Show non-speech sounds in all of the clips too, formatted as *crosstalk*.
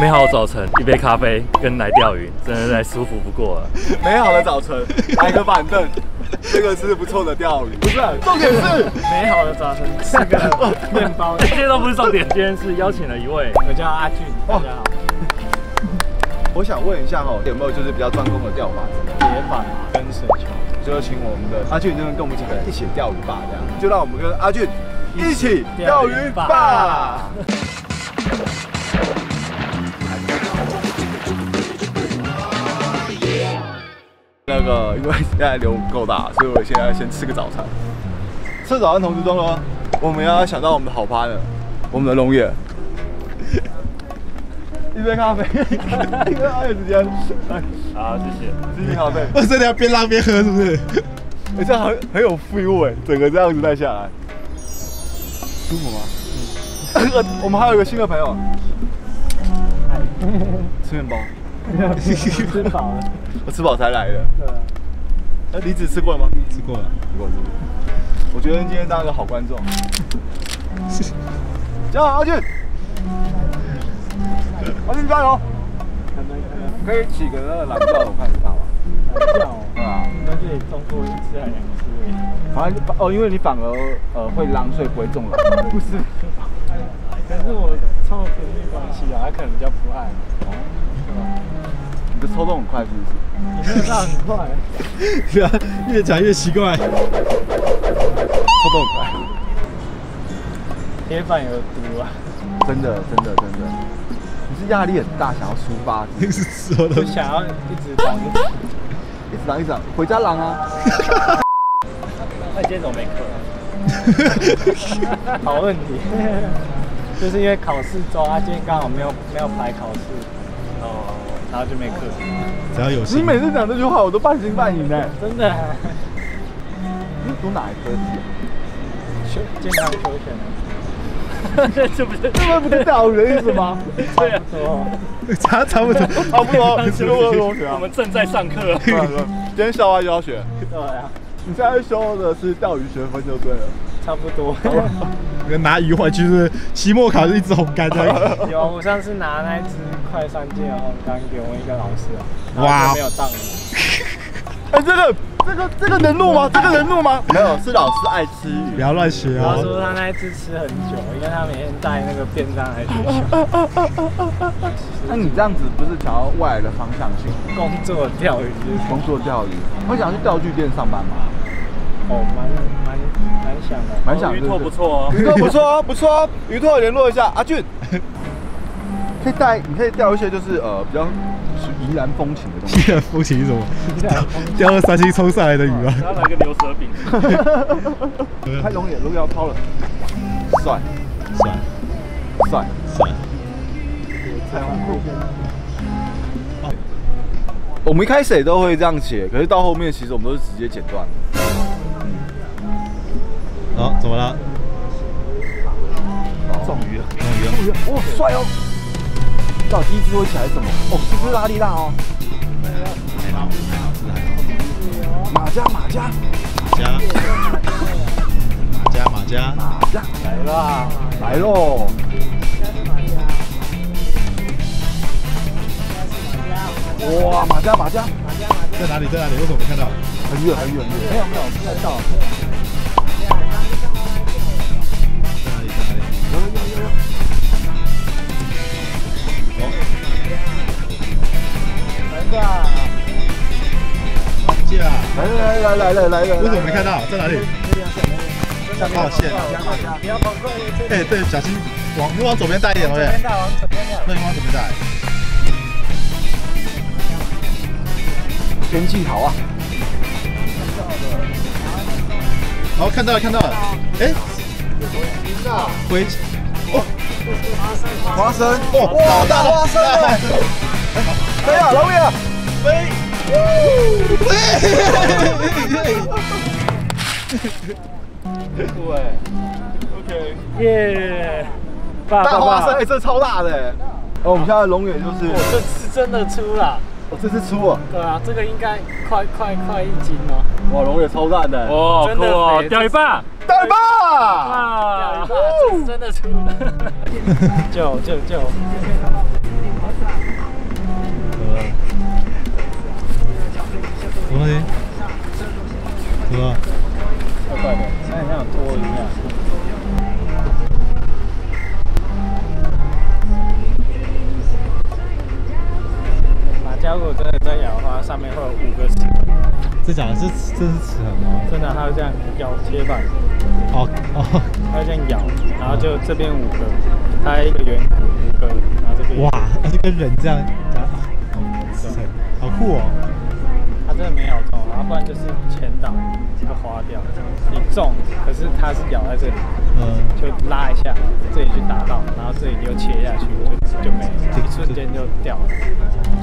美好的早晨，一杯咖啡跟来钓鱼，真的再舒服不过了。美好的早晨，来个板凳，这个是不错的钓鱼。不是，重点是美好的早晨，吃个面包。这些都不是重点，今天是邀请了一位，我叫阿俊，大家好。我想问一下哈，有没有就是比较专攻的钓法？铁板跟水球，就请我们的阿俊这边跟我们几个人一起钓鱼吧，这样就让我们跟阿俊一起钓鱼吧。那个，因为现在流不够大，所以我现在先吃个早餐。吃早餐同时中呢，我们要想到我们的好 partner，我们的龙眼。一杯咖啡，一杯咖啡时间。好，谢谢。谢谢咖啡。我真的要边拉边喝，是不是？哎，这样很很有 feel 哎，整个这样子带下来，舒服吗？嗯。*laughs* 我们还有一个新的朋友。吃面包。吃饱了。我吃饱才来的。对。哎，李子吃过了吗？吃过了。吃过了。我觉得今天当个好观众。*laughs* 加油，阿俊！阿俊加油！可以起个那个蓝调，我看得到吗？蓝调。对啊。那就得中过一次还是两次？反正哦，因为你反而呃会狼，所以不会中了。*laughs* 不是。可是我抽频率关系啊，他可能比较不爱。哦。抽动很快是不是？你那个很快。是啊，越讲越奇怪。抽动很快。铁板有毒啊！真的，真的，真的。你是压力很大，想要抒发？你是说的？想要一直狼，一直狼，一直狼，回家狼啊！那今天怎么没课？好问题，就是因为考试周，他今天刚好没有没有排考试，哦，然后就没课。只要有你每次讲这句话，我都半信半疑呢。真的。你读哪一科？休健康休闲。这这不是，这不是钓鱼的意思吗？对啊，差差不多，差不多。我们正在上课，今天校外教学。对啊，你现在修的是钓鱼学分就对了，差不多。拿鱼回去是期末考是一只红竿的。*laughs* 有，我上次拿那一只快三斤的红竿给我们一个老师啊，哇，没有当。*laughs* 哎，这个。这个这个能录吗？*laughs* 这个能录吗？没有，是老师爱吃鱼，不要乱学啊。他说他那一次吃很久，因为他每天带那个便当来学校。那你这样子不是想要未来的方向性？工作钓鱼，工作钓鱼。会想去钓具店上班吗？哦，蛮蛮蛮想的，蛮想。鱼拓不错哦，鱼拓不错哦，不错哦。鱼拓联络一下阿俊。*laughs* 可以带，你可以钓一些就是呃比较宜兰风情的东西。宜兰风情是什么？钓了三星冲上来的鱼啊！要来个牛舌饼。*laughs* 太龙眼，龙眼要抛了。帅，帅，帅，帅。我们一开始也都会这样写，可是到后面其实我们都是直接剪断。好，怎么了？中鱼了，中鱼了，哇，帅哦！到第一只会起来什么？哦，这只拉力大哦。还好，还好，还好。马家，马家，马家，马家，马家，马家来啦，来喽。哇，马家，马家，在哪里？在哪里？为什么没看到？很远，很远，很远。没有，没有，现在到。来了来了来来！为什么没看到？在哪里？抱歉，你要跑快一点。哎，对，小心往你往左边带一点，对不对？往左边带。那你往左边带。天气好啊！好，看到了，看到了。哎，回哦，花生，哇，大花生！飞啊，老远啊，飞！对，OK，耶！大花生，哎，这超大的！哦，我们现在龙眼就是，这次真的出了，哦，这次出啊！对啊，这个应该快快快一斤哦！哇，龙眼超大的，哇，真的，钓一半，钓一半，啊，钓一半，真的出了，*laughs* *laughs* 救救救！上面会有五个齿，这讲的是这是齿痕吗？真的它会这样咬切板，哦哦，它会这样咬，然后就这边五个，它一个圆骨五个，然后这边哇，它是跟人这样好酷哦！它真的没咬中，然后不然就是前导会花掉。你中，可是它是咬在这里，嗯，就拉一下，这里去打到，然后这里又切下去，就就没了，一瞬间就掉了，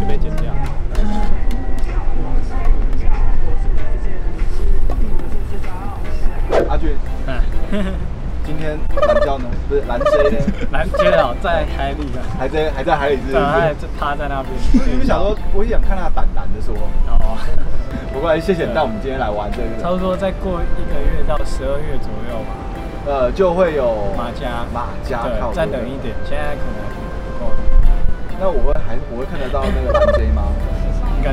就被剪掉。阿不是蓝 J 呢？蓝接 *laughs* 了在海里啊，还在还在海里是不对，还趴在那边。因为想说，我也想看他胆蓝的说。哦，*laughs* 不过谢谢你带我们今天来玩这个，差不多再过一个月到十二月左右吧，呃，就会有马家马家靠对，再等一点，现在可能不够，那我会还我会看得到那个蓝 J 吗？*laughs*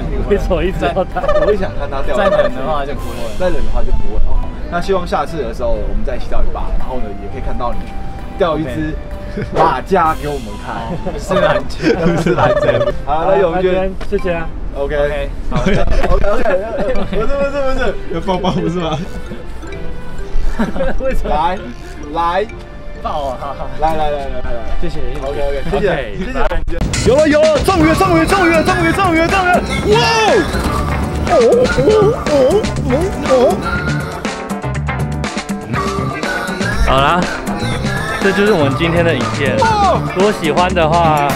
应该不会。为什么一直要带？我会想看他掉。再冷的话就不会再冷的话就不会哦。那希望下次的时候我们再一起钓鱼吧，然后呢也可以看到你钓一只马甲给我们看，不是蓝鲸不 *laughs* 是蓝鲸。好，那永娟谢谢啊。，OK OK，好 OK OK，不是不是不是，有抱抱不是吗？为什么？来来爆啊！哈哈，来来来来来来谢谢。，OK OK，谢谢谢谢。有了有了，中鱼了中鱼了中鱼了中鱼了中鱼中鱼，哇！哦哦哦哦好啦，这就是我们今天的影片。如果喜欢的话，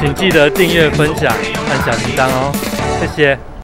请记得订阅、分享、按小铃铛哦，谢谢。